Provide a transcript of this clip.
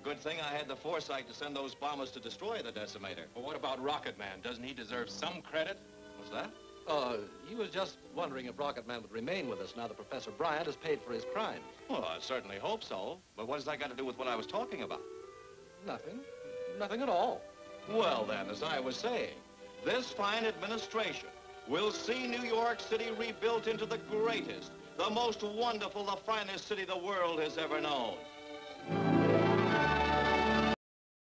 Good thing I had the foresight to send those bombers to destroy the decimator. Well, what about Rocket Man? Doesn't he deserve some credit? What's that? Uh, he was just wondering if Rocket Man would remain with us now that Professor Bryant has paid for his crimes. Well, I certainly hope so. But what has that got to do with what I was talking about? Nothing. Nothing at all. Well, then, as I was saying, this fine administration will see New York City rebuilt into the greatest, the most wonderful, the finest city the world has ever known.